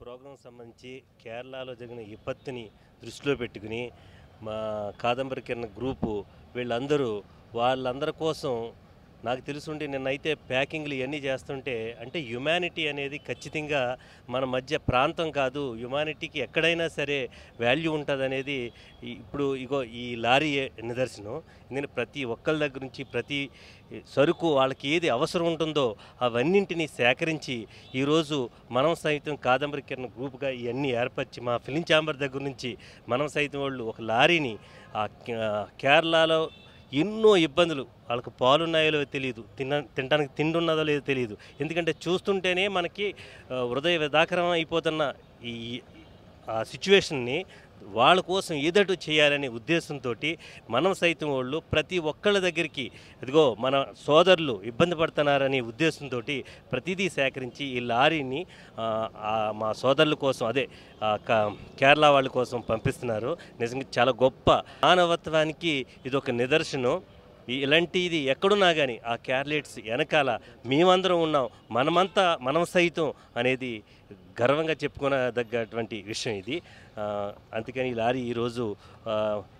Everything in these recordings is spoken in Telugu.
ప్రోగ్రాం సంబంధించి కేరళలో జరిగిన విపత్తుని దృష్టిలో పెట్టుకుని మా కాదంబరి కిరణ్ గ్రూపు వీళ్ళందరూ వాళ్ళందరి కోసం నాకు తెలుసుండి నిన్నైతే ప్యాకింగ్లు ఇవన్నీ చేస్తుంటే అంటే హ్యుమానిటీ అనేది ఖచ్చితంగా మన మధ్య ప్రాంతం కాదు. హ్యుమానిటీకి ఎక్కడైనా సరే వాల్యూ ఉంటుంది అనేది ఇప్పుడు ఇగో ఈ లారీ నిదర్శనం. నేను ప్రతి ఒక్కరి దగ్గర నుంచి ప్రతి సరుకు వాళ్ళకి ఏది అవసరం ఉంటుందో అవన్నింటినీ సేకరించి ఈరోజు మనం సైతం కాదంబరి కిరణ్ గ్రూప్గా ఇవన్నీ ఏర్పరిచి మా ఫిలిం ఛాంబర్ దగ్గర నుంచి మనం సైతం వాళ్ళు ఒక లారీని ఆ కేరళలో ఎన్నో ఇబ్బందులు. వాళ్ళకి పాలు ఉన్నాయో లేదో తెలియదు తిన తినడానికి తిండి ఉన్నదో లేదో తెలియదు ఎందుకంటే చూస్తుంటేనే మనకి హృదయ విధాకరం అయిపోతున్న ఈ ఆ సిచ్యువేషన్ని వాళ్ళ కోసం ఏదటు చేయాలనే ఉద్దేశంతో మనం సైతం వాళ్ళు ప్రతి ఒక్కళ్ళ దగ్గరికి ఇదిగో మన సోదరులు ఇబ్బంది పడుతున్నారనే ఉద్దేశంతో ప్రతిదీ సేకరించి ఈ లారీని మా సోదరుల కోసం అదే క- కేరళ వాళ్ళ కోసం పంపిస్తున్నారు. నిజంగా చాలా గొప్ప మానవత్వానికి ఇది ఒక నిదర్శనం. ఇలాంటిది ఎక్కడున్నా కానీ ఆ క్యార్లెట్స్ వెనకాల మేమందరం ఉన్నాం. మనమంతా మనం సైతం అనేది గర్వంగా చెప్పుకోదగ్గటువంటి విషయం ఇది. అందుకని ఈ లారీ ఈరోజు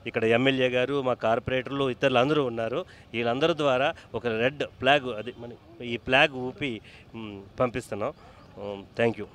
ఇక్కడ ఎమ్మెల్యే గారు మా కార్పొరేటర్లు ఇతరులు అందరూ ఉన్నారు. వీళ్ళందరి ద్వారా ఒక రెడ్ ఫ్లాగ్ అది మన ఈ ఫ్లాగ్ ఊపి పంపిస్తున్నాం. Thank you.